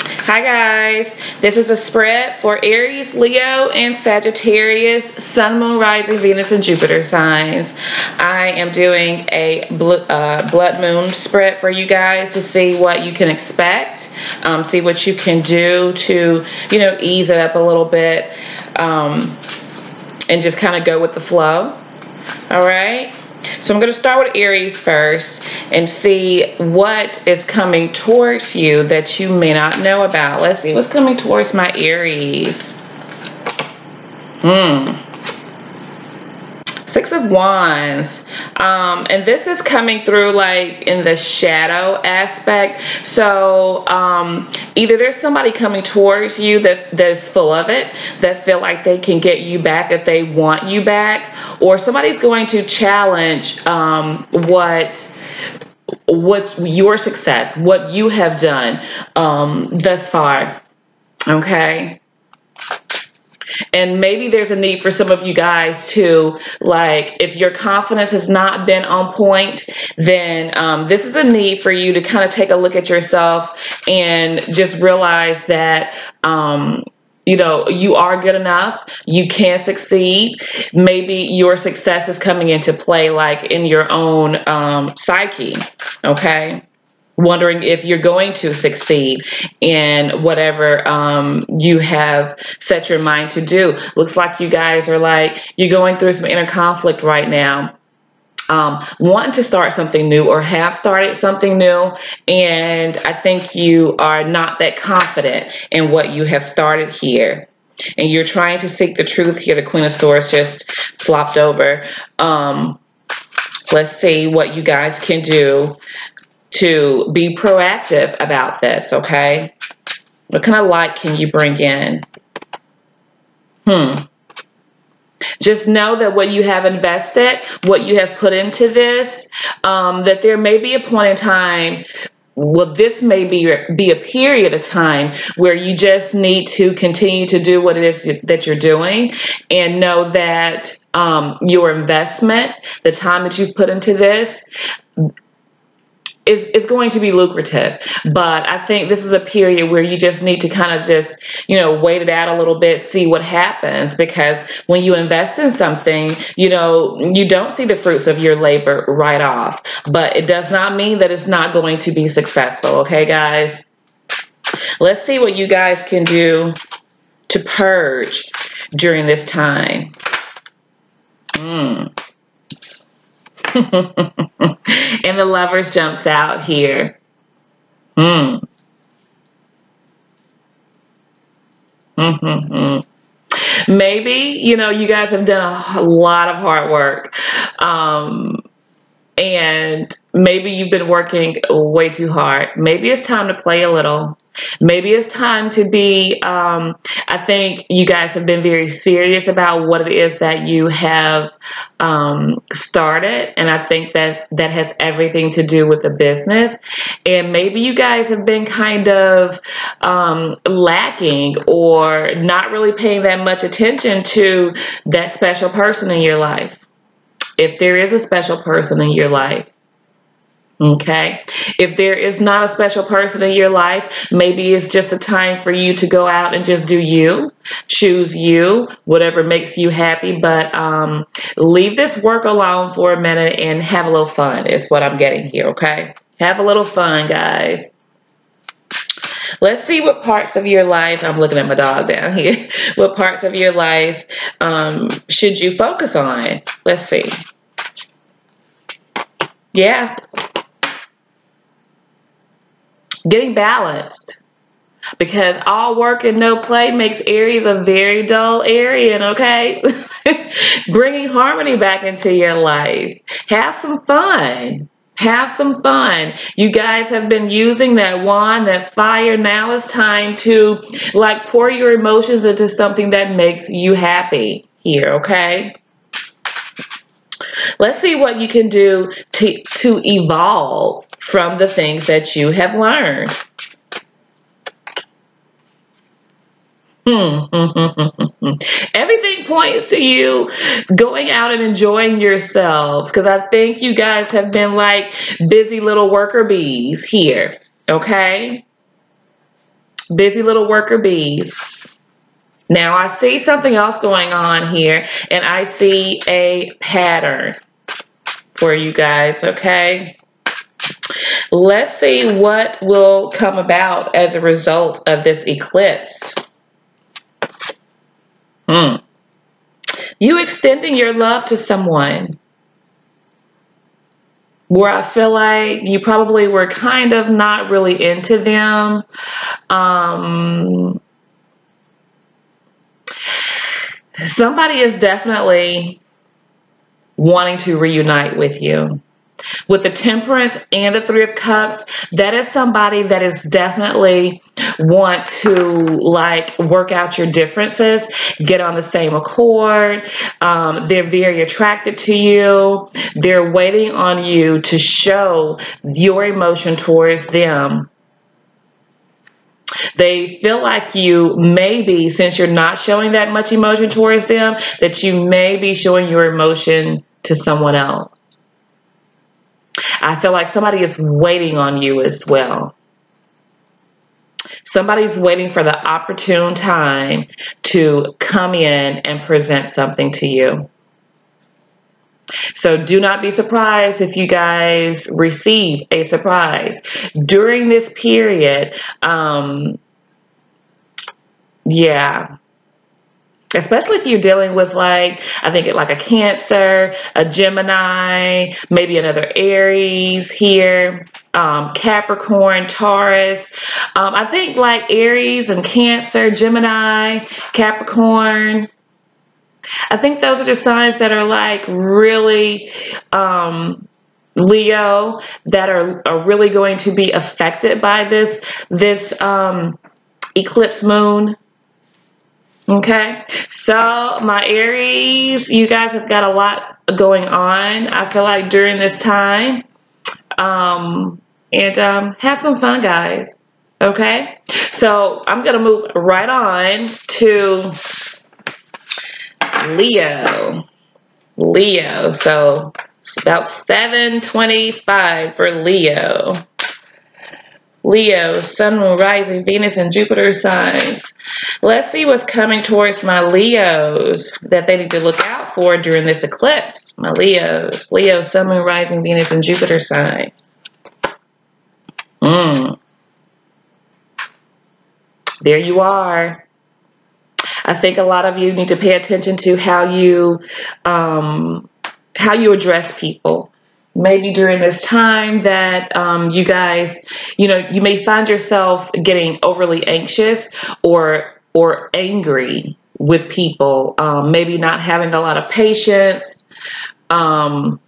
Hi guys, this is a spread for Aries, Leo, and Sagittarius, Sun, Moon, Rising, Venus, and Jupiter signs. I am doing a uh, blood moon spread for you guys to see what you can expect, um, see what you can do to, you know, ease it up a little bit, um, and just kind of go with the flow. All right. So I'm going to start with Aries first and see what is coming towards you that you may not know about. Let's see what's coming towards my Aries. Hmm. Six of Wands. Um, and this is coming through like in the shadow aspect. So um, either there's somebody coming towards you that, that is full of it, that feel like they can get you back if they want you back, or somebody's going to challenge um, what what your success, what you have done um, thus far. Okay and maybe there's a need for some of you guys to like if your confidence has not been on point then um, this is a need for you to kind of take a look at yourself and just realize that um, you know you are good enough. You can succeed. Maybe your success is coming into play like in your own um, psyche okay wondering if you're going to succeed in whatever um, you have set your mind to do. Looks like you guys are like, you're going through some inner conflict right now. Um, wanting to start something new or have started something new and I think you are not that confident in what you have started here and you're trying to seek the truth here the Queen of Swords just flopped over um, let's see what you guys can do to be proactive about this, okay? What kind of light can you bring in? Hmm. Just know that what you have invested, what you have put into this, um, that there may be a point in time well, this may be, be a period of time where you just need to continue to do what it is that you're doing and know that um, your investment, the time that you've put into this, is, is going to be lucrative. But I think this is a period where you just need to kind of just, you know, wait it out a little bit, see what happens. Because when you invest in something, you know, you don't see the fruits of your labor right off. But it does not mean that it's not going to be successful. Okay, guys? Let's see what you guys can do to purge during this time. Hmm. and the lovers jumps out here. Hmm. Mm-hmm. Maybe, you know, you guys have done a lot of hard work. Um, and maybe you've been working way too hard. Maybe it's time to play a little. Maybe it's time to be, um, I think you guys have been very serious about what it is that you have um, started. And I think that that has everything to do with the business. And maybe you guys have been kind of um, lacking or not really paying that much attention to that special person in your life if there is a special person in your life, Okay. If there is not a special person in your life, maybe it's just a time for you to go out and just do you, choose you, whatever makes you happy. But um, leave this work alone for a minute and have a little fun, is what I'm getting here. Okay. Have a little fun, guys. Let's see what parts of your life, I'm looking at my dog down here, what parts of your life um, should you focus on? Let's see. Yeah. Getting balanced. Because all work and no play makes Aries a very dull Arian, okay? Bringing harmony back into your life. Have some fun. Have some fun. You guys have been using that wand, that fire. Now it's time to like pour your emotions into something that makes you happy here, okay? Let's see what you can do to, to evolve from the things that you have learned. Everything points to you going out and enjoying yourselves because I think you guys have been like busy little worker bees here. Okay. Busy little worker bees. Now I see something else going on here and I see a pattern for you guys, okay? Let's see what will come about as a result of this eclipse. Hmm. You extending your love to someone where I feel like you probably were kind of not really into them. Um, somebody is definitely wanting to reunite with you. With the temperance and the three of cups, that is somebody that is definitely want to like work out your differences, get on the same accord. Um, they're very attracted to you. They're waiting on you to show your emotion towards them they feel like you maybe, since you're not showing that much emotion towards them, that you may be showing your emotion to someone else. I feel like somebody is waiting on you as well. Somebody's waiting for the opportune time to come in and present something to you. So do not be surprised if you guys receive a surprise. During this period, um, yeah, especially if you're dealing with like i think it like a cancer a gemini maybe another aries here um, capricorn taurus. Um, i think like aries and cancer gemini capricorn i think those are the signs that are like really um, leo that are, are really going to be affected by this this um, eclipse moon Okay, so my Aries, you guys have got a lot going on. I feel like during this time, um, and um, have some fun, guys. Okay, so I'm gonna move right on to Leo. Leo, so it's about 725 for Leo. Leo, Sun, Moon, Rising, Venus, and Jupiter signs. Let's see what's coming towards my Leos that they need to look out for during this eclipse. My Leos, Leo, Sun, Moon, Rising, Venus, and Jupiter signs. Mm. There you are. I think a lot of you need to pay attention to how you um, how you address people maybe during this time that um, you guys, you know, you may find yourself getting overly anxious or or angry with people, um, maybe not having a lot of patience. Um,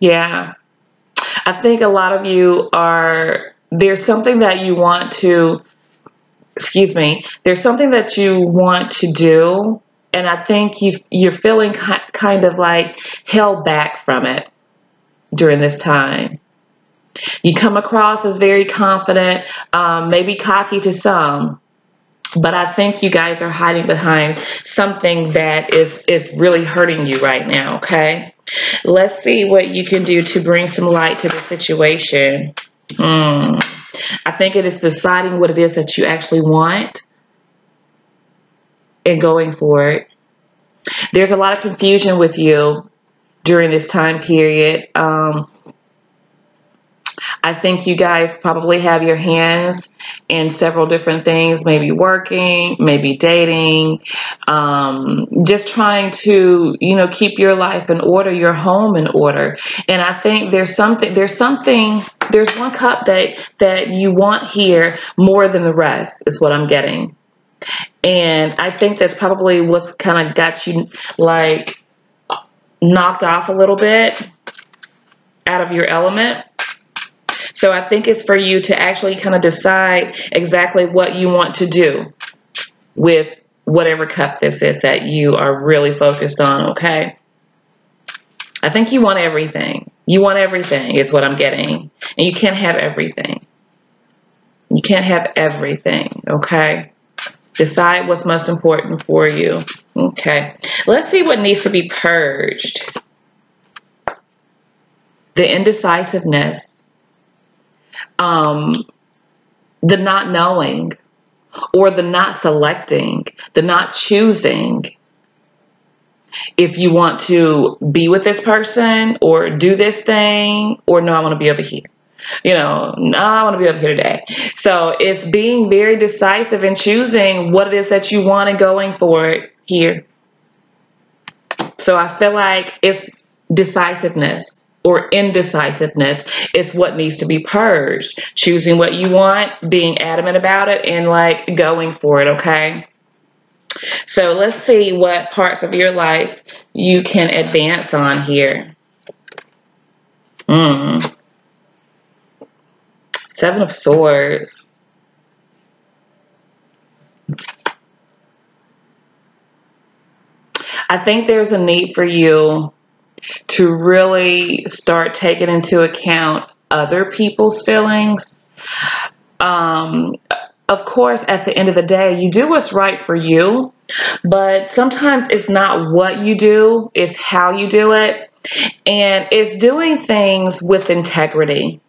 yeah, I think a lot of you are, there's something that you want to, excuse me, there's something that you want to do and I think you you're feeling kind of like held back from it during this time. You come across as very confident, um, maybe cocky to some, but I think you guys are hiding behind something that is is really hurting you right now. Okay, let's see what you can do to bring some light to the situation. Hmm. I think it is deciding what it is that you actually want and going for it. There's a lot of confusion with you during this time period. Um, I think you guys probably have your hands in several different things, maybe working, maybe dating, um, just trying to, you know, keep your life in order, your home in order. And I think there's something, there's something, there's one cup that, that you want here more than the rest is what I'm getting. And I think that's probably what's kind of got you like knocked off a little bit out of your element. So I think it's for you to actually kind of decide exactly what you want to do with whatever cup this is that you are really focused on, okay? I think you want everything. You want everything is what I'm getting. And you can't have everything. You can't have everything, okay? Decide what's most important for you. Okay. Let's see what needs to be purged. The indecisiveness. um, the not knowing or the not selecting, the not choosing if you want to be with this person or do this thing or no, I want to be over here. You know, no, I want to be up here today. So it's being very decisive and choosing what it is that you want and going for it here. So I feel like it's decisiveness or indecisiveness is what needs to be purged. Choosing what you want, being adamant about it, and like going for it, okay? So let's see what parts of your life you can advance on here. Mm. Seven of Swords. I think there's a need for you to really start taking into account other people's feelings. Um, of course, at the end of the day, you do what's right for you, but sometimes it's not what you do, it's how you do it. And it's doing things with integrity.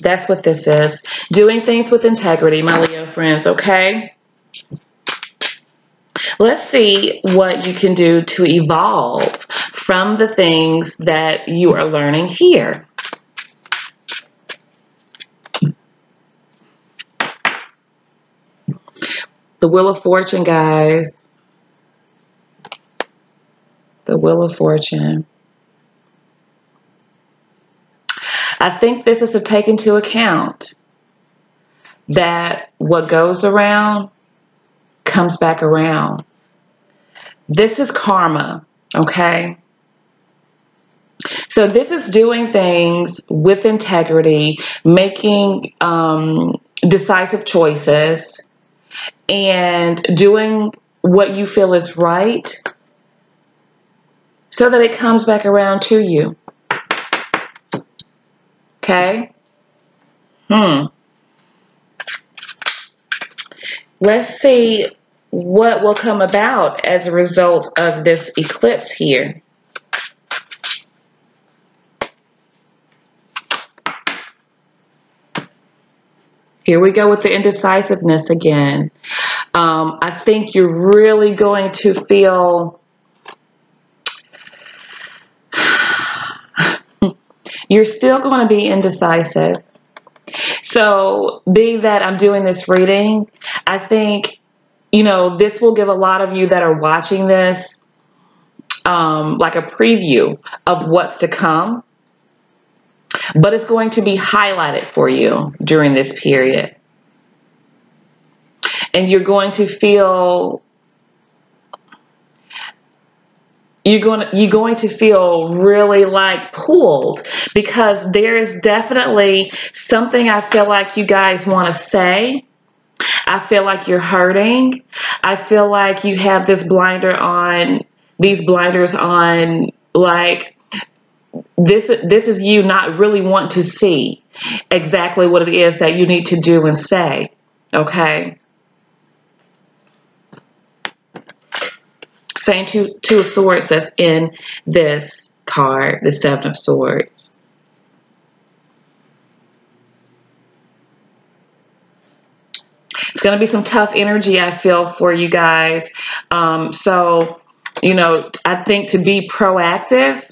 That's what this is. Doing things with integrity, my Leo friends, okay? Let's see what you can do to evolve from the things that you are learning here. The Wheel of Fortune, guys. The Wheel of Fortune. I think this is to take into account that what goes around comes back around. This is karma, okay? So this is doing things with integrity, making um, decisive choices, and doing what you feel is right so that it comes back around to you. Okay? Hmm. Let's see what will come about as a result of this eclipse here. Here we go with the indecisiveness again. Um, I think you're really going to feel you're still going to be indecisive. So, being that I'm doing this reading, I think, you know, this will give a lot of you that are watching this um, like a preview of what's to come but it's going to be highlighted for you during this period. And you're going to feel you're going to, you're going to feel really like pulled because there is definitely something I feel like you guys want to say. I feel like you're hurting. I feel like you have this blinder on, these blinders on, like this this is you not really want to see exactly what it is that you need to do and say okay same two two of swords that's in this card the seven of swords it's going to be some tough energy i feel for you guys um, so you know i think to be proactive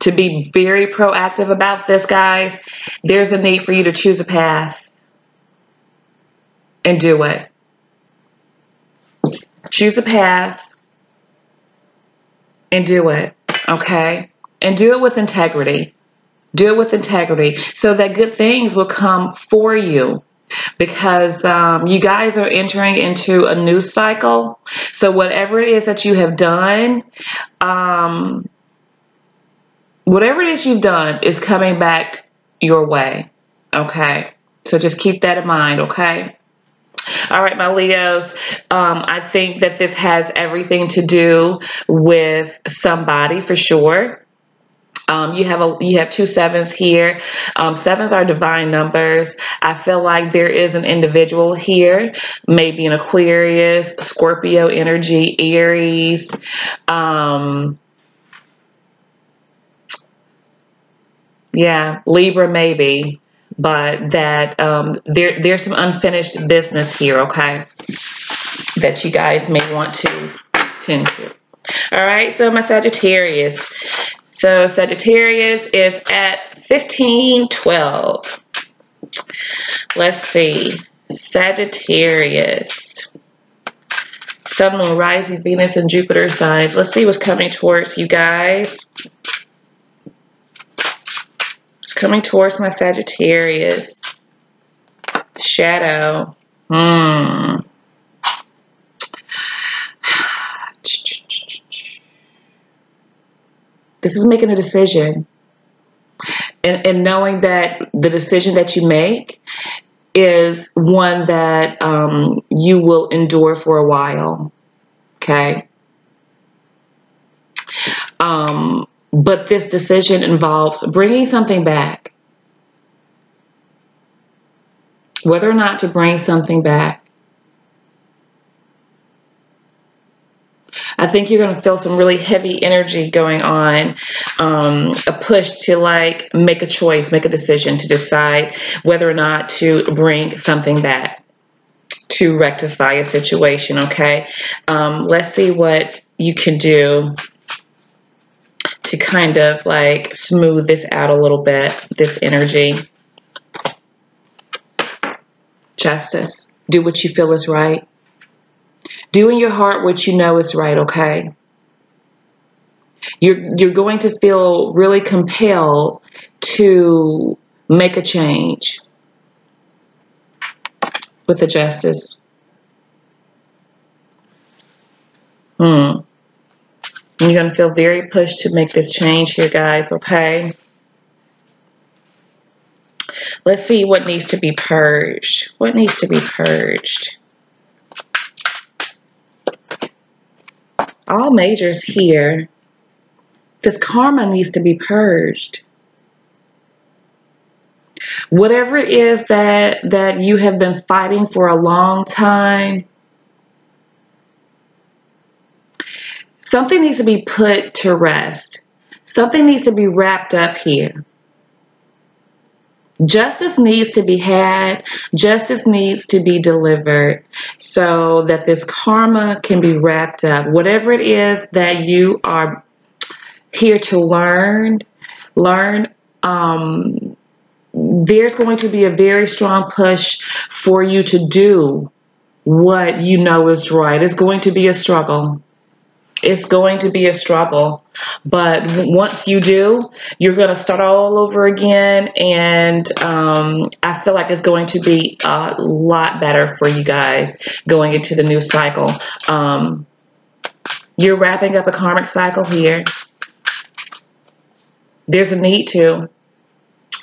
to be very proactive about this, guys, there's a need for you to choose a path and do it. Choose a path and do it, okay? And do it with integrity. Do it with integrity so that good things will come for you because um, you guys are entering into a new cycle. So, whatever it is that you have done, um, whatever it is you've done is coming back your way. Okay. So just keep that in mind. Okay. All right, my Leos, um, I think that this has everything to do with somebody for sure. Um, you have a you have two sevens here. Um, sevens are divine numbers. I feel like there is an individual here, maybe an Aquarius, Scorpio energy, Aries. Um, Yeah, Libra maybe, but that um, there there's some unfinished business here. Okay, that you guys may want to tend to. All right, so my Sagittarius. So Sagittarius is at 1512. Let's see. Sagittarius. Sun, Moon, Rising, Venus, and Jupiter signs. Let's see what's coming towards you guys. Coming towards my Sagittarius. Shadow. Hmm. This is making a decision. And, and knowing that the decision that you make is one that um, you will endure for a while. Okay. Um, but this decision involves bringing something back. Whether or not to bring something back I think you're going to feel some really heavy energy going on, um, a push to like make a choice, make a decision to decide whether or not to bring something back to rectify a situation. Okay, um, let's see what you can do to kind of like smooth this out a little bit, this energy. Justice. Do what you feel is right. Do in your heart what you know is right, okay? You're, you're going to feel really compelled to make a change with the justice. Hmm. You're going to feel very pushed to make this change here, guys, okay? Let's see what needs to be purged. What needs to be purged? all majors here, this karma needs to be purged. Whatever it is that, that you have been fighting for a long time, something needs to be put to rest. Something needs to be wrapped up here. Justice needs to be had, justice needs to be delivered so that this karma can be wrapped up. Whatever it is that you are here to learn, learn. Um, there's going to be a very strong push for you to do what you know is right. It's going to be a struggle it's going to be a struggle. But once you do, you're going to start all over again. And um, I feel like it's going to be a lot better for you guys going into the new cycle. Um, you're wrapping up a karmic cycle here. There's a need to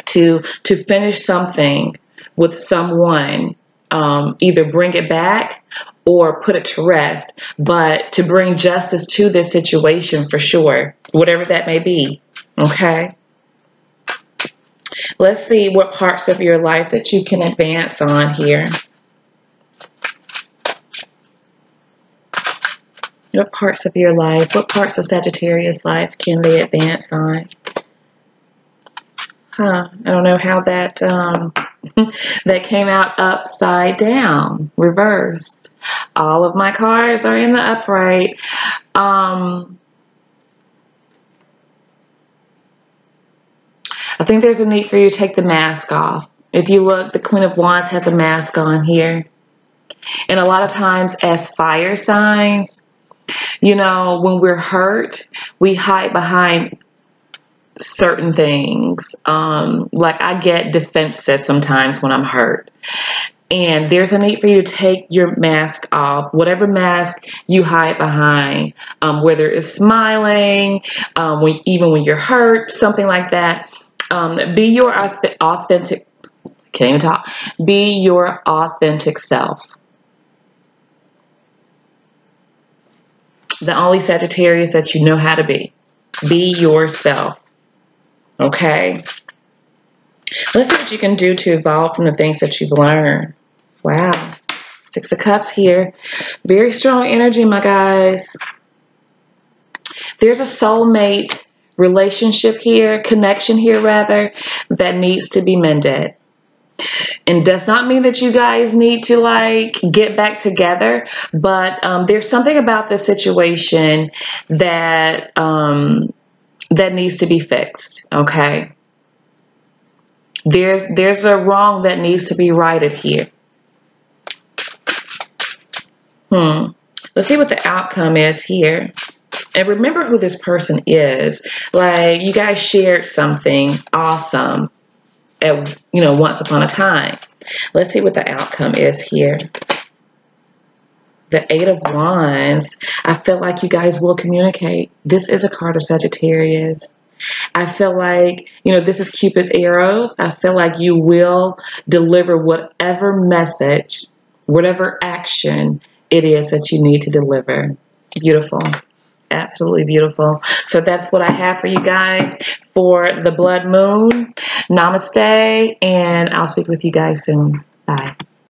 to to finish something with someone um, either bring it back or put it to rest, but to bring justice to this situation for sure, whatever that may be. Okay. Let's see what parts of your life that you can advance on here. What parts of your life, what parts of Sagittarius life can they advance on? Huh, I don't know how that um, that came out upside down, reversed. All of my cards are in the upright. Um, I think there's a need for you to take the mask off. If you look, the Queen of Wands has a mask on here. And a lot of times as fire signs, you know, when we're hurt, we hide behind certain things. Um, like I get defensive sometimes when I'm hurt. And there's a need for you to take your mask off, whatever mask you hide behind, um, whether it's smiling, um, when, even when you're hurt, something like that. Um, be your authentic, can't even talk, be your authentic self. The only Sagittarius that you know how to be. Be yourself. Okay. Let's see what you can do to evolve from the things that you've learned. Wow. Six of Cups here. Very strong energy, my guys. There's a soulmate relationship here, connection here rather, that needs to be mended. And does not mean that you guys need to like get back together, but um, there's something about the situation that um, that needs to be fixed. Okay, there's there's a wrong that needs to be righted here. Hmm. Let's see what the outcome is here. And remember who this person is. Like you guys shared something awesome at you know once upon a time. Let's see what the outcome is here. The Eight of Wands. I feel like you guys will communicate. This is a card of Sagittarius. I feel like, you know, this is Cupid's arrows. I feel like you will deliver whatever message, whatever action it is that you need to deliver. Beautiful absolutely beautiful. So that's what I have for you guys for the blood moon. Namaste, and I'll speak with you guys soon. Bye.